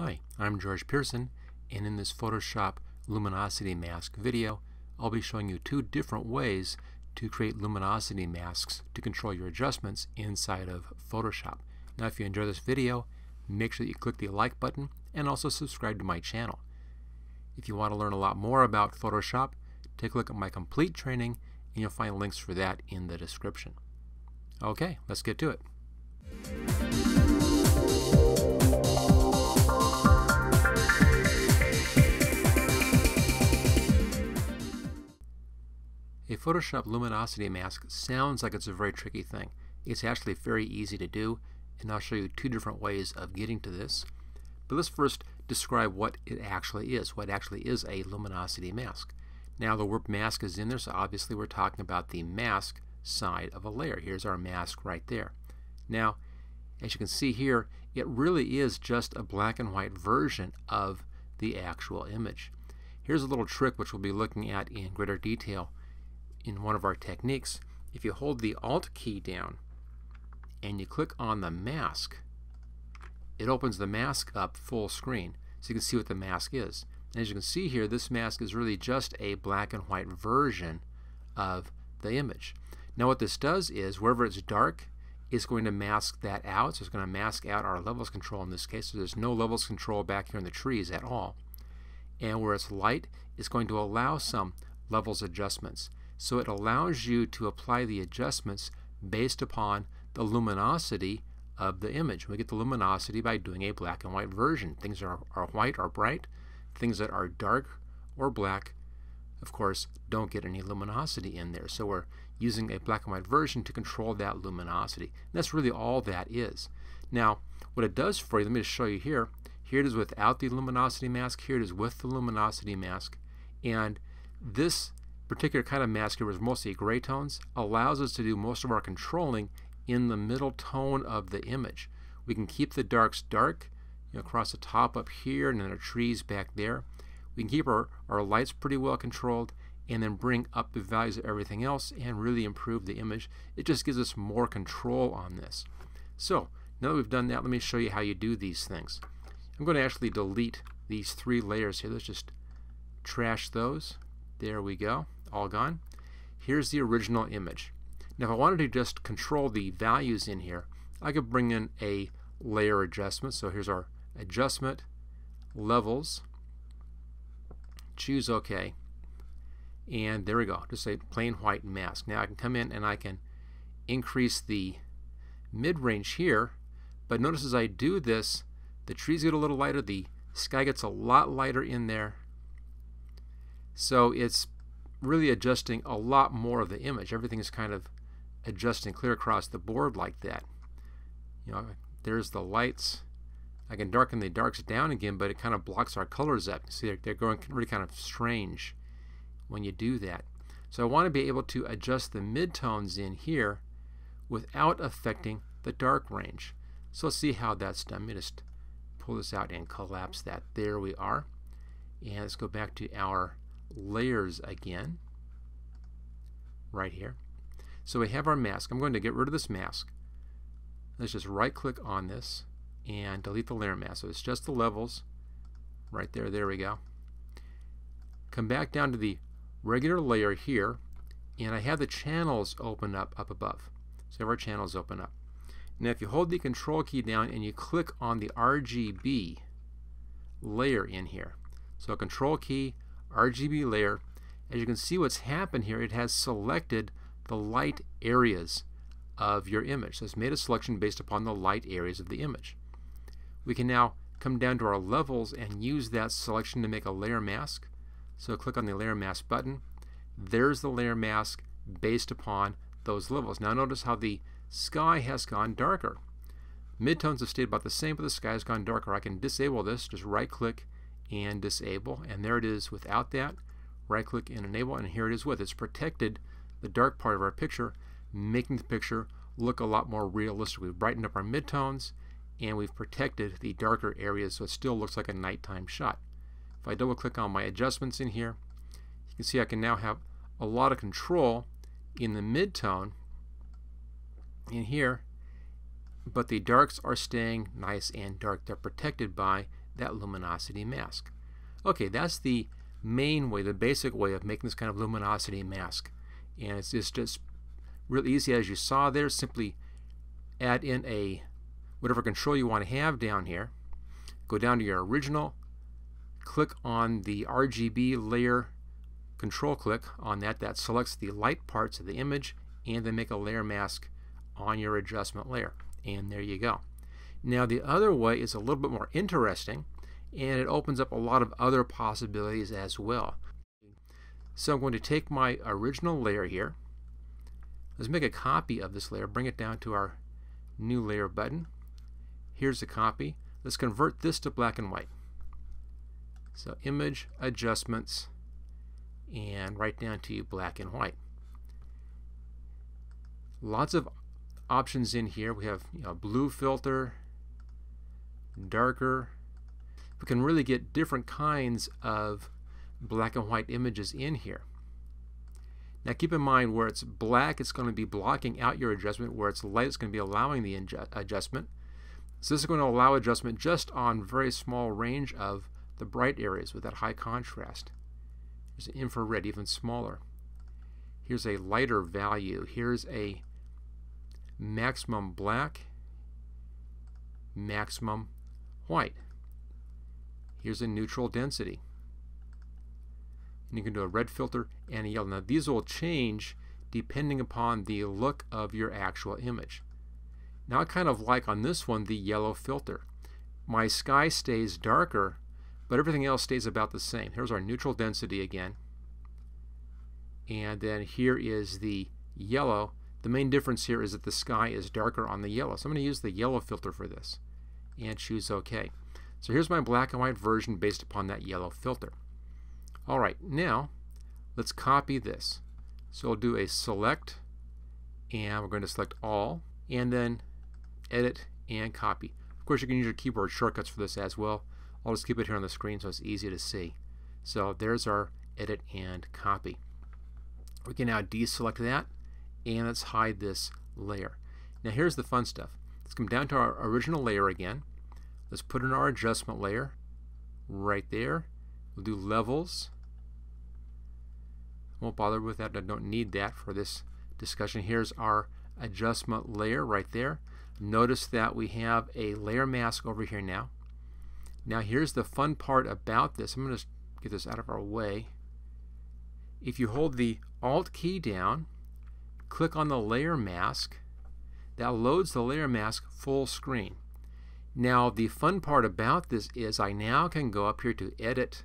Hi, I'm George Peirson, and in this Photoshop luminosity mask video, I'll be showing you two different ways to create luminosity masks to control your adjustments inside of Photoshop. Now if you enjoy this video, make sure that you click the like button and also subscribe to my channel. If you want to learn a lot more about Photoshop, take a look at my complete training and you'll find links for that in the description. Okay, let's get to it. A Photoshop luminosity mask sounds like it's a very tricky thing. It's actually very easy to do, and I'll show you two different ways of getting to this. But let's first describe what it actually is, what actually is a luminosity mask. Now the word mask is in there, so obviously we're talking about the mask side of a layer. Here's our mask right there. Now, as you can see here, it really is just a black and white version of the actual image. Here's a little trick which we'll be looking at in greater detail in one of our techniques, if you hold the Alt key down and you click on the mask, it opens the mask up full screen so you can see what the mask is. And as you can see here, this mask is really just a black and white version of the image. Now what this does is, wherever it's dark, it's going to mask that out. So it's going to mask out our levels control in this case. So there's no levels control back here in the trees at all. And where it's light, it's going to allow some levels adjustments. So it allows you to apply the adjustments based upon the luminosity of the image. We get the luminosity by doing a black and white version. Things that are, are white are bright. Things that are dark or black, of course, don't get any luminosity in there. So we're using a black and white version to control that luminosity. And that's really all that is. Now, what it does for you, let me just show you here. Here it is without the luminosity mask. Here it is with the luminosity mask. And this particular kind of mask here was mostly gray tones, allows us to do most of our controlling in the middle tone of the image. We can keep the darks dark you know, across the top up here and then our trees back there. We can keep our, our lights pretty well controlled and then bring up the values of everything else and really improve the image. It just gives us more control on this. So now that we've done that, let me show you how you do these things. I'm going to actually delete these three layers here. Let's just trash those. There we go all gone. Here's the original image. Now if I wanted to just control the values in here, I could bring in a layer adjustment. So here's our adjustment, levels, choose OK, and there we go, just a plain white mask. Now I can come in and I can increase the mid-range here, but notice as I do this, the trees get a little lighter, the sky gets a lot lighter in there. So it's really adjusting a lot more of the image. Everything is kind of adjusting clear across the board like that. You know, there's the lights. I can darken the darks down again, but it kind of blocks our colors up. See, they're, they're going really kind of strange when you do that. So I want to be able to adjust the midtones in here without affecting the dark range. So let's see how that's done. Let me just pull this out and collapse that. There we are. And let's go back to our layers again right here. So we have our mask. I'm going to get rid of this mask. Let's just right click on this and delete the layer mask. So it's just the levels right there. There we go. Come back down to the regular layer here and I have the channels open up up above. So our channels open up. Now if you hold the control key down and you click on the RGB layer in here. So control key, RGB layer, as you can see what's happened here, it has selected the light areas of your image. So it's made a selection based upon the light areas of the image. We can now come down to our levels and use that selection to make a layer mask. So click on the layer mask button. There's the layer mask based upon those levels. Now notice how the sky has gone darker. Midtones have stayed about the same, but the sky has gone darker. I can disable this, just right click and disable. And there it is without that. Right click and enable and here it is with. It's protected the dark part of our picture making the picture look a lot more realistic. We've brightened up our midtones and we've protected the darker areas so it still looks like a nighttime shot. If I double click on my adjustments in here you can see I can now have a lot of control in the midtone in here but the darks are staying nice and dark. They're protected by that luminosity mask. Okay, that's the main way, the basic way of making this kind of luminosity mask. And it's just, just real easy as you saw there. Simply add in a whatever control you want to have down here. Go down to your original, click on the RGB layer control click on that. That selects the light parts of the image and then make a layer mask on your adjustment layer. And there you go. Now the other way is a little bit more interesting and it opens up a lot of other possibilities as well. So I'm going to take my original layer here. Let's make a copy of this layer, bring it down to our new layer button. Here's the copy. Let's convert this to black and white. So image adjustments and right down to black and white. Lots of options in here. We have you know, blue filter, darker. We can really get different kinds of black and white images in here. Now keep in mind where it's black it's going to be blocking out your adjustment, where it's light it's going to be allowing the adjustment. So this is going to allow adjustment just on very small range of the bright areas with that high contrast. There's infrared even smaller. Here's a lighter value. Here's a maximum black, maximum white. Here's a neutral density. And you can do a red filter and a yellow. Now these will change depending upon the look of your actual image. Now I kind of like on this one the yellow filter. My sky stays darker, but everything else stays about the same. Here's our neutral density again. And then here is the yellow. The main difference here is that the sky is darker on the yellow. So I'm going to use the yellow filter for this and choose OK. So here's my black and white version based upon that yellow filter. All right, now let's copy this. So I'll do a select, and we're going to select all, and then edit and copy. Of course, you can use your keyboard shortcuts for this as well. I'll just keep it here on the screen so it's easy to see. So there's our edit and copy. We can now deselect that, and let's hide this layer. Now here's the fun stuff. Let's come down to our original layer again. Let's put in our adjustment layer right there. We'll do levels. Won't bother with that. I don't need that for this discussion. Here's our adjustment layer right there. Notice that we have a layer mask over here now. Now here's the fun part about this. I'm going to get this out of our way. If you hold the Alt key down, click on the layer mask, that loads the layer mask full screen. Now the fun part about this is I now can go up here to edit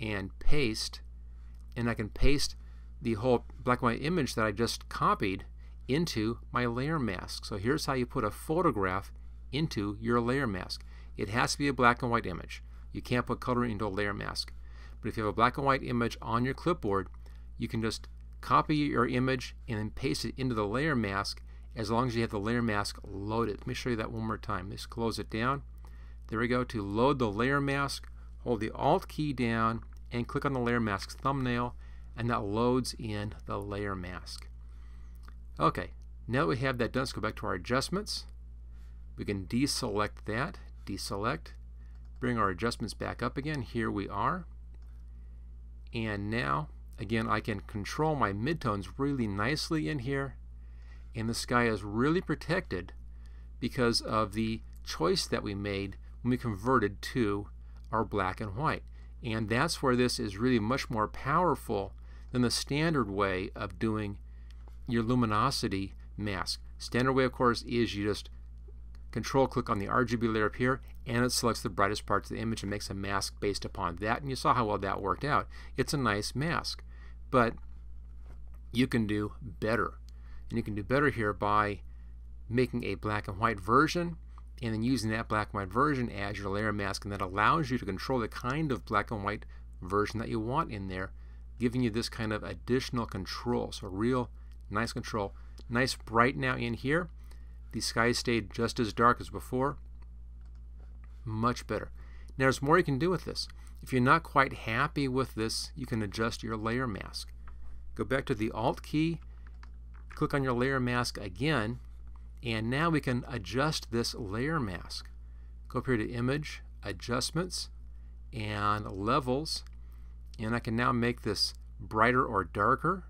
and paste and I can paste the whole black and white image that I just copied into my layer mask. So here's how you put a photograph into your layer mask. It has to be a black and white image. You can't put color into a layer mask. But if you have a black and white image on your clipboard, you can just copy your image and then paste it into the layer mask as long as you have the layer mask loaded. Let me show you that one more time. Just close it down. There we go. To load the layer mask, hold the Alt key down and click on the layer mask thumbnail and that loads in the layer mask. Okay, now that we have that done, let's go back to our adjustments. We can deselect that, deselect, bring our adjustments back up again. Here we are. And now, again, I can control my midtones really nicely in here and the sky is really protected because of the choice that we made when we converted to our black and white. And that's where this is really much more powerful than the standard way of doing your luminosity mask. Standard way, of course, is you just control click on the RGB layer up here and it selects the brightest parts of the image and makes a mask based upon that. And you saw how well that worked out. It's a nice mask. But you can do better. And you can do better here by making a black and white version and then using that black and white version as your layer mask. And that allows you to control the kind of black and white version that you want in there giving you this kind of additional control. So real nice control. Nice bright now in here. The sky stayed just as dark as before. Much better. Now there's more you can do with this. If you're not quite happy with this you can adjust your layer mask. Go back to the alt key click on your layer mask again and now we can adjust this layer mask. Go up here to image, adjustments and levels and I can now make this brighter or darker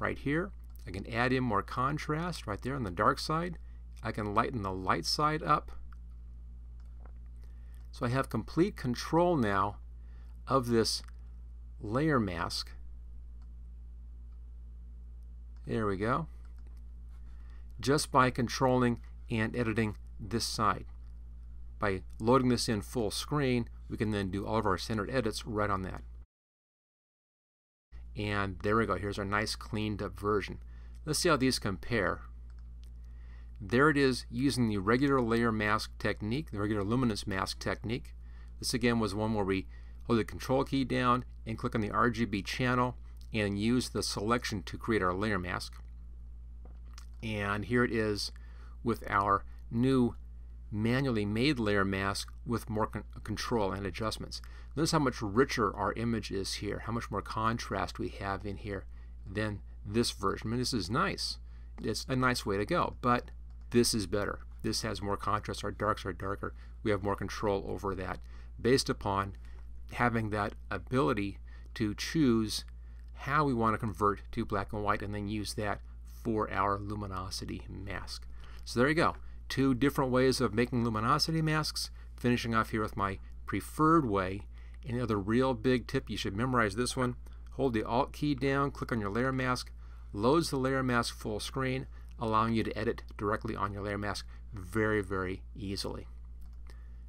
right here. I can add in more contrast right there on the dark side. I can lighten the light side up. So I have complete control now of this layer mask. There we go. Just by controlling and editing this side. By loading this in full screen, we can then do all of our centered edits right on that. And there we go. Here's our nice cleaned up version. Let's see how these compare. There it is using the regular layer mask technique, the regular luminance mask technique. This again was one where we hold the control key down and click on the RGB channel and use the selection to create our layer mask. And here it is with our new manually made layer mask with more con control and adjustments. Notice how much richer our image is here, how much more contrast we have in here than this version. I mean, this is nice. It's a nice way to go, but this is better. This has more contrast. Our darks are darker. We have more control over that based upon having that ability to choose how we want to convert to black and white and then use that for our luminosity mask. So there you go two different ways of making luminosity masks, finishing off here with my preferred way. Any other real big tip, you should memorize this one. Hold the Alt key down, click on your layer mask, loads the layer mask full screen, allowing you to edit directly on your layer mask very, very easily.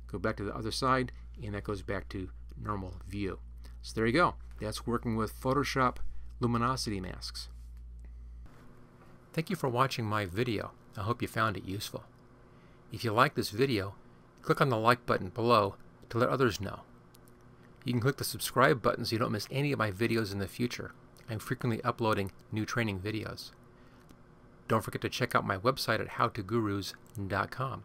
Go back to the other side, and that goes back to normal view. So there you go. That's working with Photoshop luminosity masks. Thank you for watching my video. I hope you found it useful. If you like this video, click on the like button below to let others know. You can click the subscribe button so you don't miss any of my videos in the future. I'm frequently uploading new training videos. Don't forget to check out my website at howtogurus.com.